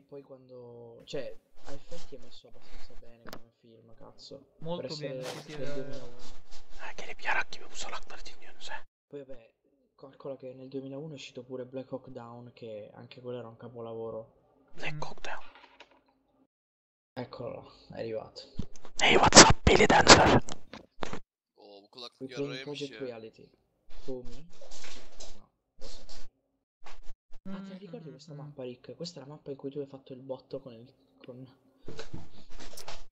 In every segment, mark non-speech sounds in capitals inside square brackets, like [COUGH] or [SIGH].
E poi quando... Cioè, a effetti è messo abbastanza bene come film, cazzo. Per Molto essere bene, sì, sì, del eh, 2001. Ha gelip yarak gibi bu salakları dinliyorsunuz ha. Poi vabbè, calcola che nel 2001 è uscito pure Black Hawk Down, che anche quello era un capolavoro. Black Mm. Cocktail. Eccolo là, è arrivato. Hey what's up Billy Dancer? Play in yaraymış Project ya. Reality. Who me? Questa mm. mappa, Rick? Questa è la mappa in cui tu hai fatto il botto con il... Con... No,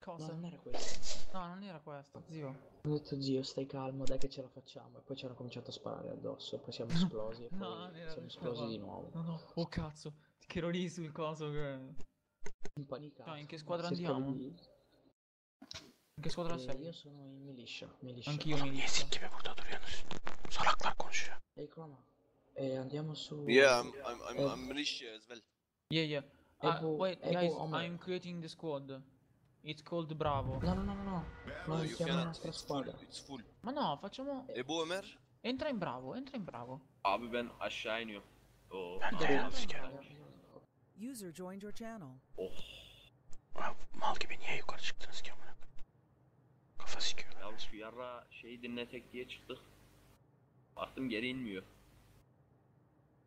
Cosa? non era questa. No, non era questo, zio. Ho detto, zio, stai calmo, dai che ce la facciamo. E poi ci hanno cominciato a sparare addosso. Poi siamo [LAUGHS] esplosi e poi No, non era siamo questa esplosi qua. di nuovo. No, no, oh cazzo, che ero lì sul coso che... Impanicato. No, in che squadra andiamo? di- In che squadra Eh, sei? io sono in militia. militia. Anch'io Oğlum mi niye sik gibi burada duruyorsunuz? Salaklar konuşuyor. Ehi, Croma. E andiamo su... Yeah, I'm I'm I'm, Eh, I'm militia as well. Yeah, yeah. Uh, Ebu- wait, Ebu guys, Omer. I'm creating the squad. It's called Bravo. No, no, no, no, no. No, Non you cannot. nostra It's full. squadra. It's full. Ma no, facciamo... Ebu Ömer. Entra in Bravo, entra in Bravo. Abi ben aşağı iniyorum. Oo. Ben de ya sikerim. User joined your channel. Oh. Ulan Mal gibi niye yukarı çıktınız ki amına? Kafa sikiyor. Ya şu yarra şeyi dinletek diye çıktık. Baktım geri inmiyor.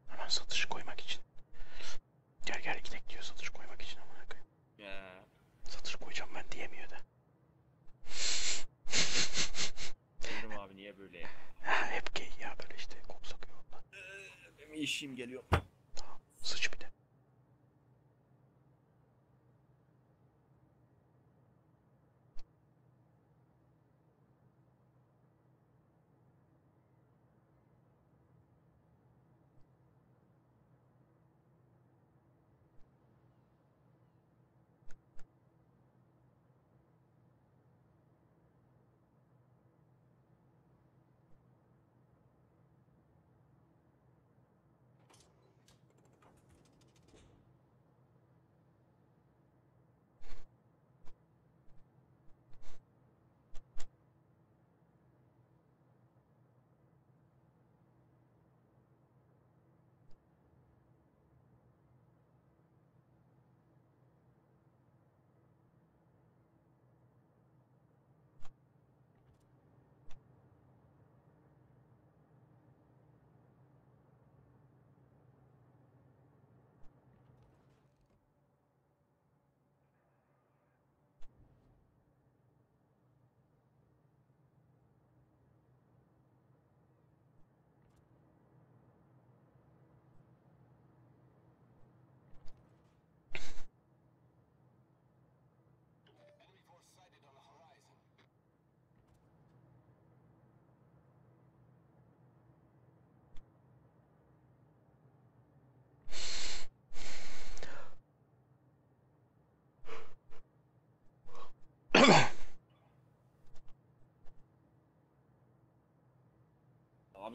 Hemen satış koymak için. Gel gel gidelim diyor satış koymak için koyayım. Ya. Satış koyacağım ben diyemiyor da. Dedim abi niye böyle? Ha, [LAUGHS] hep gay ya böyle işte kok sokuyor onlar. Benim işim geliyor.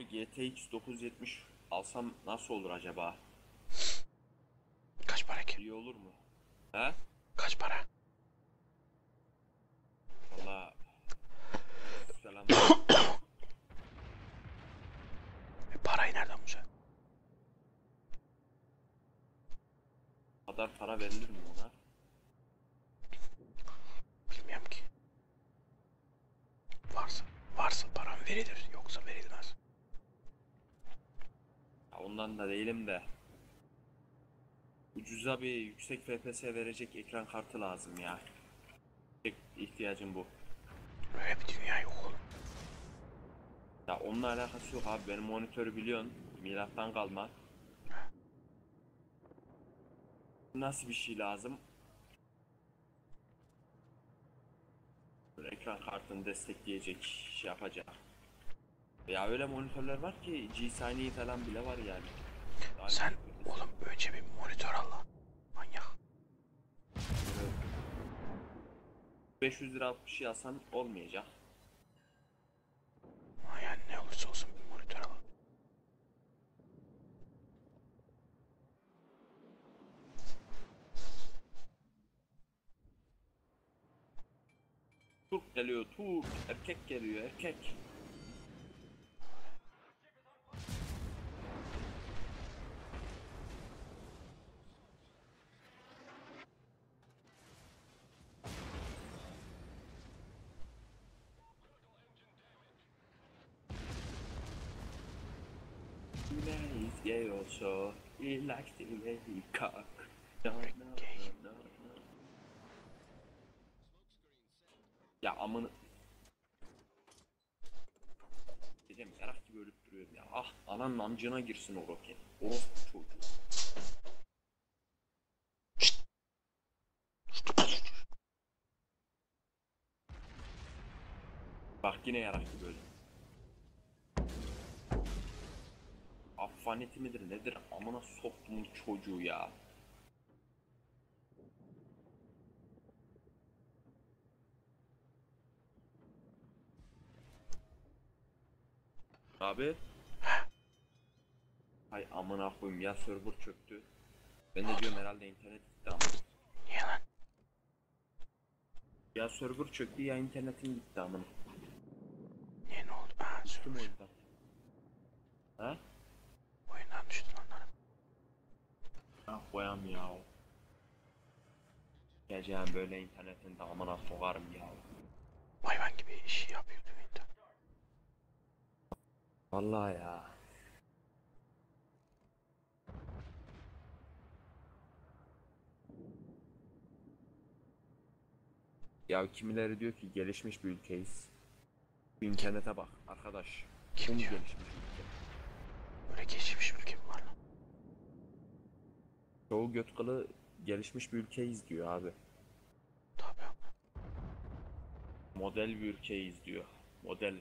Abi GTX 970 alsam nasıl olur acaba? Kaç para ki? İyi olur mu? He? Kaç para? Valla... Selam. E, parayı nereden bulacaksın? kadar para verilir mi ona? Bilmiyorum ki. Varsa, varsa param verilir, yoksa verilmez. Ya ondan da değilim de. Ucuza bir yüksek FPS verecek ekran kartı lazım ya. Tek ihtiyacım bu. Öyle bir dünya yok oğlum. Ya onunla alakası yok abi. Benim monitörü biliyorsun. Milattan kalma. Nasıl bir şey lazım? Böyle ekran kartını destekleyecek, şey yapacak. Ya öyle monitörler var ki G-Siny falan bile var yani. Sen oğlum önce bir monitör al lan. Manyak. 500 lira bir şey alsan olmayacak. Yani ne olursa olsun bir monitör al. Türk geliyor, Türk. Erkek geliyor, erkek. Yeah, so he likes the way he cock. No, no, Gay. no, no, no. Ya amını... Dedim yarak gibi ölüp duruyorum ya. Ah ananın amcına girsin o roket. Orospu çocuğu. Bak yine yarak gibi öldüm. Affaneti midir nedir amına soktumun çocuğu ya. Abi. Hay amına koyayım ya server çöktü. Ben de diyorum herhalde internet gitti ama. Niye lan? Ya server çöktü ya internetin gitti amına. Niye ne oldu? Aa, Düştüm oyundan. Ha? Oyundan düştün onların. Ah koyam ya. Geleceğim böyle internetin de amına sokarım ya. Hayvan gibi işi yapıyor değil mi? internet? Vallahi ya. Ya kimileri diyor ki gelişmiş bir ülkeyiz. İnternete bak arkadaş. Kim Bu mu diyor? gelişmiş ülke? Böyle geçmiş ülke mi var lan? Çoğu göt kılı gelişmiş bir ülkeyiz diyor abi. Tabii abi. Model bir ülkeyiz diyor. Model.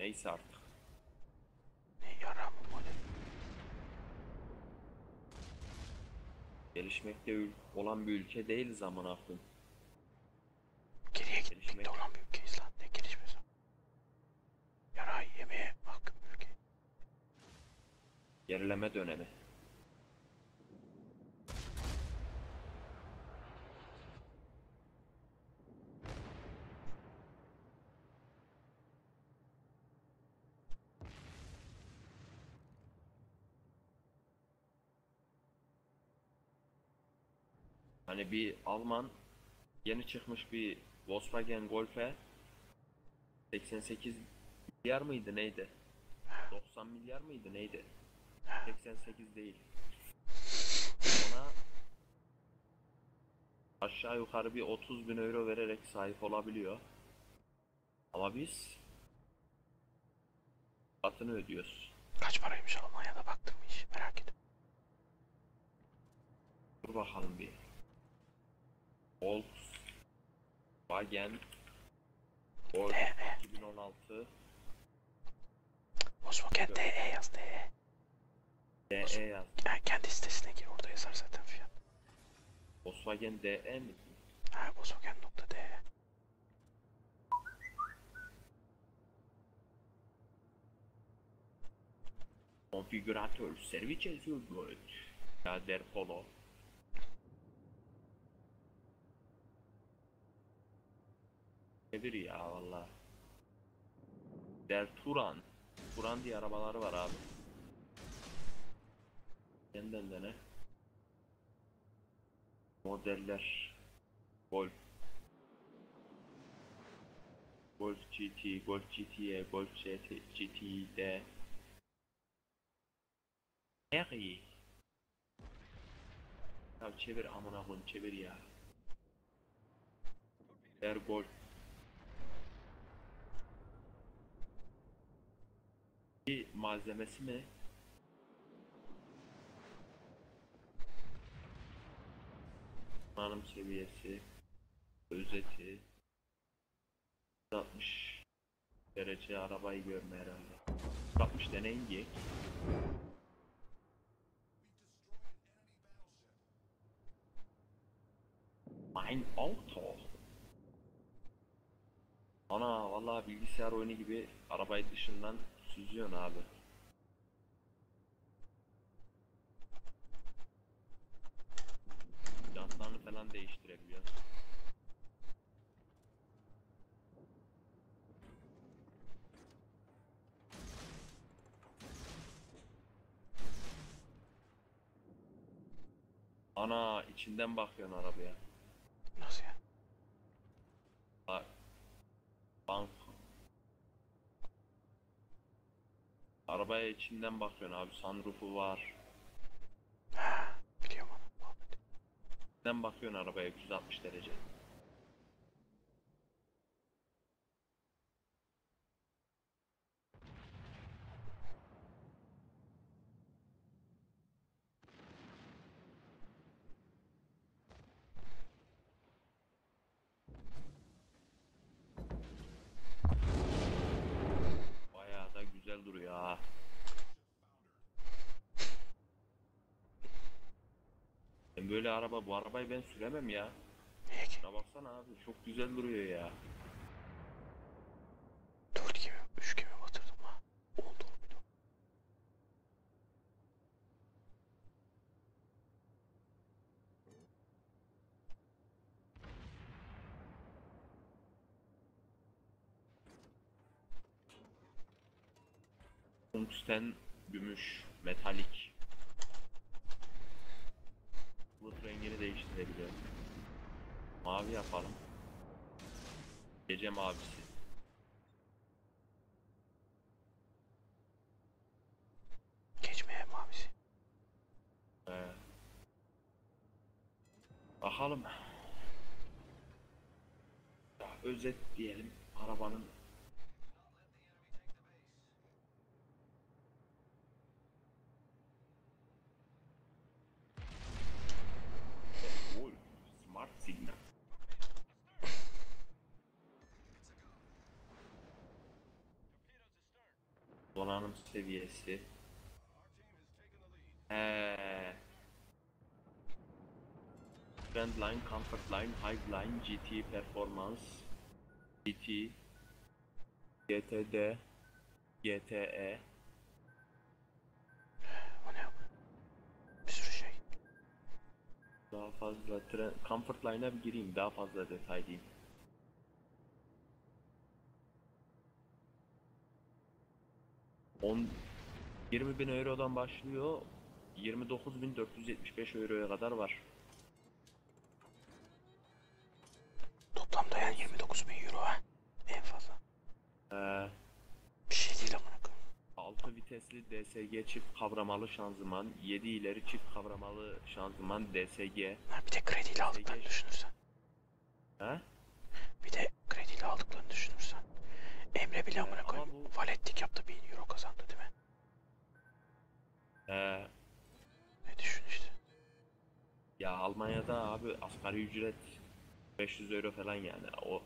Neyse artık. Ne yaramı model. Gelişmekte olan bir ülke değiliz amına koyayım. Geriye gitmekte olan bir ülkeyiz lan. Ne gelişmesi? Yarayı yemeye mahkum bir ülke. Gerileme dönemi. Hani bir Alman yeni çıkmış bir Volkswagen Golf'e 88 milyar mıydı neydi? 90 milyar mıydı neydi? 88 değil. Ona aşağı yukarı bir 30 bin euro vererek sahip olabiliyor. Ama biz katını ödüyoruz. Kaç paraymış Almanya'da baktım hiç merak ettim. Dur bakalım bir. Volkswagen Golf DE. 2016 Volkswagen DE yaz DE. DE yaz. Ha, kendi sitesine gir orada yazar zaten fiyat. Volkswagen DE mi? Ha Volkswagen.de. Konfigüratör servis yazıyor böyle. Ya der polo. Nedir ya valla. Der Turan. Turan diye arabaları var abi. Senden de ne? Modeller. Golf. Golf GT, Golf GT'ye, Golf GT, GT'de. Eri. Ya çevir amına koyayım çevir ya. Der Golf. Bir malzemesi mi? Donanım seviyesi, özeti, 60 derece arabayı görme herhalde. 60 deneyin diye. Mein Auto. Ana vallahi bilgisayar oyunu gibi arabayı dışından süzüyorsun abi. Jantlarını falan değiştirebiliyorsun. Ana içinden bakıyorsun arabaya. Nasıl ya? Bak. Bank. Araba Arabaya içinden bakıyorsun abi. Sunroofu var. Biliyorum onu. İçinden bakıyorsun arabaya 360 derece. Bayağı da güzel duruyor ha. Böyle araba, bu arabayı ben süremem ya. Şuna baksana abi, çok güzel duruyor ya. Dört gibi, üç gibi batırdım ha. Oldu oldu. Tungsten, gümüş, metalik. Değiştirebiliyor. Mavi yapalım. Gece mavisi. Geçmeye mavisi. Ee, bakalım. Özet diyelim arabanın. seviyesi. Eee. Trend Line, Comfort Line, Hive Line, GT Performance, GT, GTD, GTE. O ne? Bir sürü şey. Daha fazla Comfort Line'a bir gireyim, daha fazla detaylayayım. 10 20 bin eurodan başlıyor 29.475 euroya kadar var. Toplamda yani 29 bin euro ha. En fazla. Ee, Bir şey değil amına koyayım. 6 vitesli DSG çift kavramalı şanzıman, 7 ileri çift kavramalı şanzıman DSG. Ha, bir de krediyle aldık ben düşünürsen. He? Valetlik yaptı 1000 euro kazandı değil mi? Ee, Ne düşün işte. ya Almanya'da abi asgari ücret 500 euro falan yani. O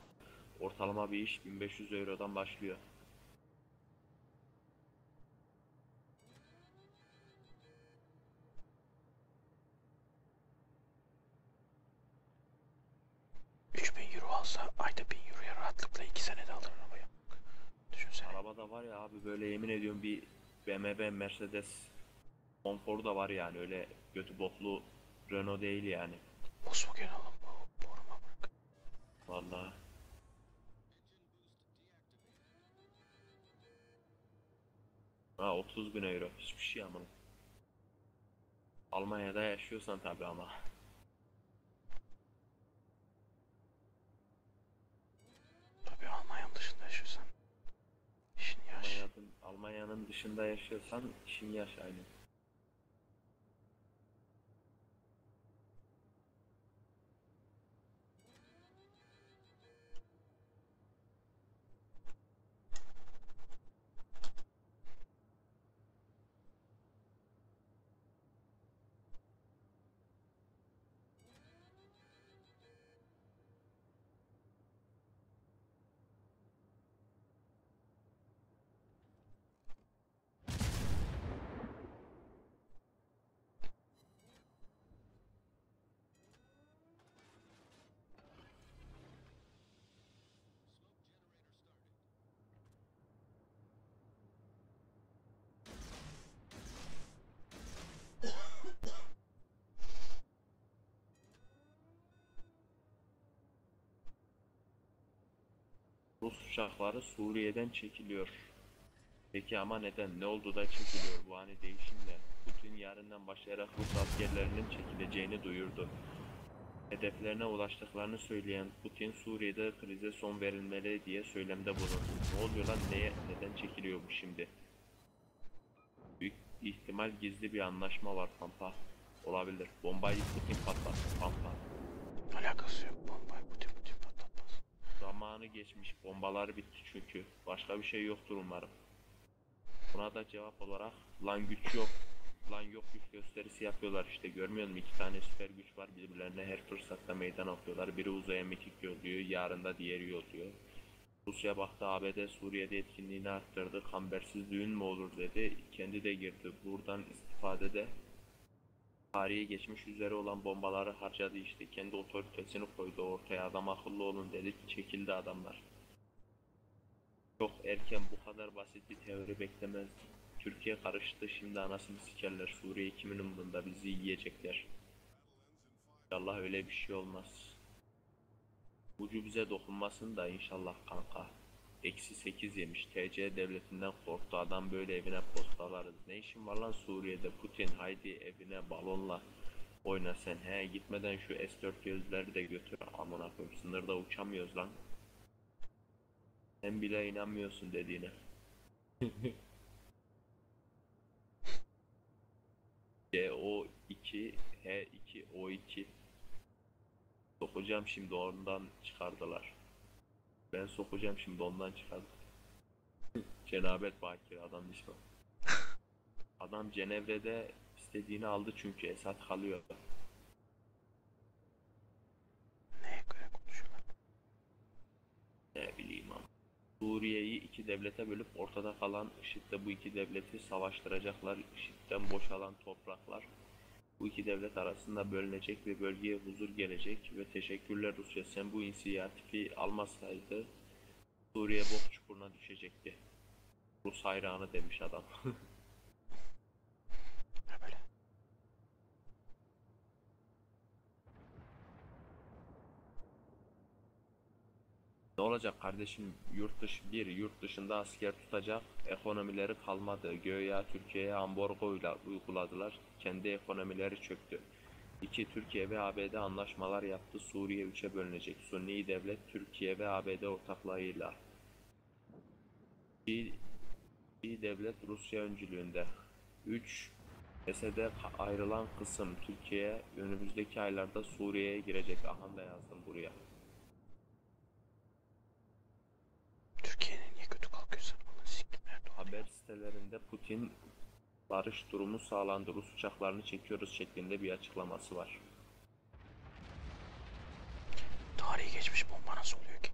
ortalama bir iş 1500 eurodan başlıyor. Üç bin euro alsa ayda 1000 euroya rahatlıkla 2 senede alır arabayı. Arabada var ya abi böyle yemin ediyorum bir BMW, Mercedes konforu da var yani öyle götü boklu Renault değil yani. Volkswagen alın bu. Boruma bırak. Vallahi. Ha 30 bin euro hiçbir şey ama. Almanya'da yaşıyorsan tabi ama. Almanya'nın, dışında yaşıyorsan işin yaş aynı. Uçakları Suriye'den çekiliyor. Peki ama neden? Ne oldu da çekiliyor bu hani değişimle? Putin yarından başlayarak Rus askerlerinin çekileceğini duyurdu. Hedeflerine ulaştıklarını söyleyen Putin Suriye'de krize son verilmeli diye söylemde bulundu. Ne oluyor lan? Neye, neden çekiliyor bu şimdi? ihtimal gizli bir anlaşma var Pampa. Olabilir. Bombayı Putin patlattı Pampa. Alakası yok. Zamanı geçmiş. Bombalar bitti çünkü. Başka bir şey yoktur umarım. Buna da cevap olarak lan güç yok. Lan yok güç gösterisi yapıyorlar işte görmüyor musun? İki tane süper güç var birbirlerine her fırsatta meydan okuyorlar. Biri uzaya mekik yolluyor, yarın da diğeri yolluyor. Rusya baktı ABD Suriye'de etkinliğini arttırdı. Kambersiz düğün mü olur dedi. Kendi de girdi. Buradan istifadede tarihi geçmiş üzere olan bombaları harcadı işte. Kendi otoritesini koydu ortaya. Adam akıllı olun dedi. Çekildi adamlar. Çok erken bu kadar basit bir teori beklemezdim. Türkiye karıştı şimdi anasını sikerler. Suriye kimin umurunda bizi yiyecekler. İnşallah öyle bir şey olmaz. Ucu bize dokunmasın da inşallah kanka. Eksi 8 yemiş. TC devletinden korktu. Adam böyle evine postalarız. Ne işin var lan Suriye'de? Putin haydi evine balonla oyna sen. He gitmeden şu S-400'leri de götür. Amına koyayım sınırda uçamıyoruz lan. Sen bile inanmıyorsun dediğine. CO2 H2 O2 Sokacağım şimdi ondan çıkardılar. Ben sokacağım şimdi ondan çıkardı. Cenabet Bakir adam ismi. [LAUGHS] Adam Cenevre'de istediğini aldı çünkü Esat kalıyor. Neye göre konuşuyorlar? Ne bileyim ama. Suriye'yi iki devlete bölüp ortada kalan IŞİD'le bu iki devleti savaştıracaklar. IŞİD'den boşalan topraklar bu iki devlet arasında bölünecek ve bölgeye huzur gelecek ve teşekkürler Rusya sen bu inisiyatifi almasaydı Suriye bok çukuruna düşecekti. Rus hayranı demiş adam. [LAUGHS] Ha böyle. Ne olacak kardeşim yurt dışı bir yurt dışında asker tutacak ekonomileri kalmadı. Göya Türkiye'ye ambargoyla uyguladılar. Kendi ekonomileri çöktü. İki Türkiye ve ABD anlaşmalar yaptı. Suriye üçe bölünecek. Sunni devlet Türkiye ve ABD ortaklığıyla. Bir devlet Rusya öncülüğünde. 3 Esed'e ayrılan kısım Türkiye önümüzdeki aylarda Suriye'ye girecek. Aha da yazdım buraya. Haber sitelerinde Putin barış durumu sağlandı, Rus uçaklarını çekiyoruz şeklinde bir açıklaması var. Tarihi geçmiş bomba nasıl oluyor ki?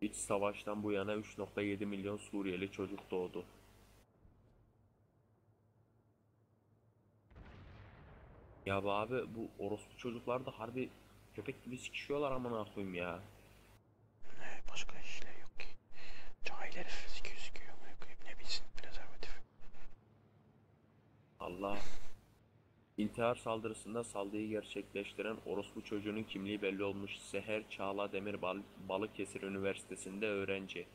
İç savaştan bu yana 3.7 milyon Suriyeli çocuk doğdu. Ya abi bu orospu çocuklar da harbi köpek gibi sikişiyorlar amına koyayım ya. Ne başka işleri yok ki. Cahil herif sikiyor sikiyor. amına koyayım. Ne bilsin prezervatif. Allah. İntihar saldırısında saldırıyı gerçekleştiren orospu çocuğunun kimliği belli olmuş Seher Çağla Demir Bal Balıkesir Üniversitesi'nde öğrenci.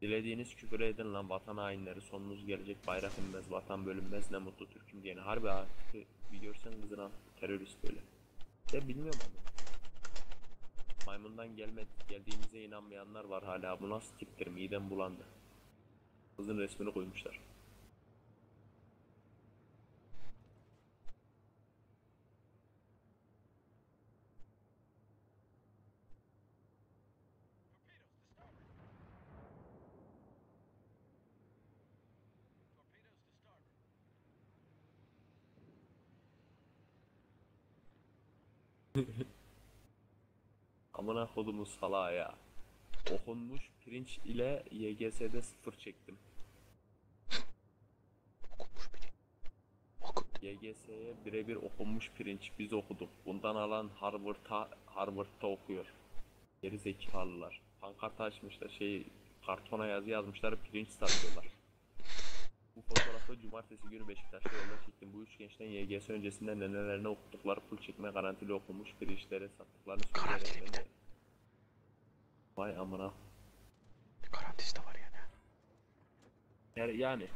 Dilediğiniz küfür edin lan vatan hainleri sonunuz gelecek bayrak inmez vatan bölünmez ne mutlu Türk'üm diyene. Harbi artık bir görsen kızın al terörist böyle. De bilmiyorum ama. Maymundan gelme, geldiğimize inanmayanlar var hala bu nasıl tiptir midem bulandı. Kızın resmini koymuşlar. [LAUGHS] Amına kodumu salağa ya. Okunmuş pirinç ile YGS'de sıfır çektim. Okunmuş biri. Okun. YGS'ye birebir okunmuş pirinç biz okuduk. Bundan alan Harvard'ta Harvard'ta okuyor. Geri zekalılar. Pankart açmışlar şey kartona yazı yazmışlar pirinç satıyorlar. Bu fotoğrafı cumartesi günü Beşiktaş'ta yolda çektim. Bu üç gençten YGS öncesinde nenelerine okudukları pul çekme garantili okunmuş pirinçleri sattıklarını Garantili bir de. Vay amına. Garantisi de var yani. Her, yani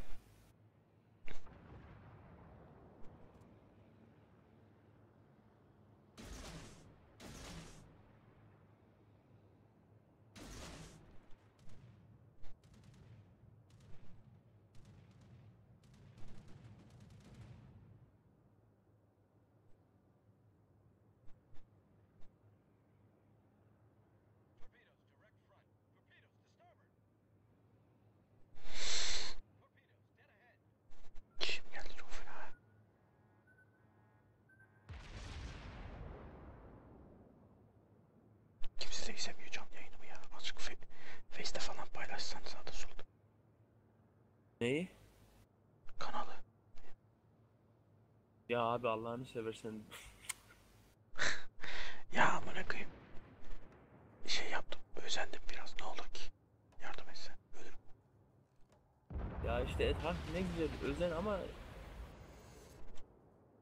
Neyi? Kanalı. Ya abi Allah'ını seversen [LAUGHS] Ya amına koyayım. Şey yaptım. Özendim biraz. Ne olur ki. Yardım etsen. Ölürüm. ya işte et ha ne güzel özen ama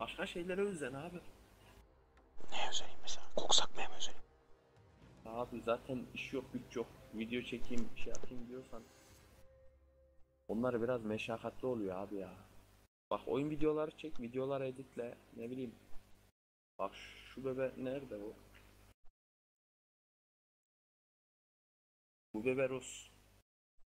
başka şeylere özen abi. Ne özeneyim mesela? Kok sakmaya mı özeneyim? Abi zaten iş yok güç yok. Video çekeyim şey yapayım diyorsan onlar biraz meşakkatli oluyor abi ya. Bak oyun videoları çek, videolar editle, ne bileyim. Bak şu bebe nerede o? Bu bebe Rus.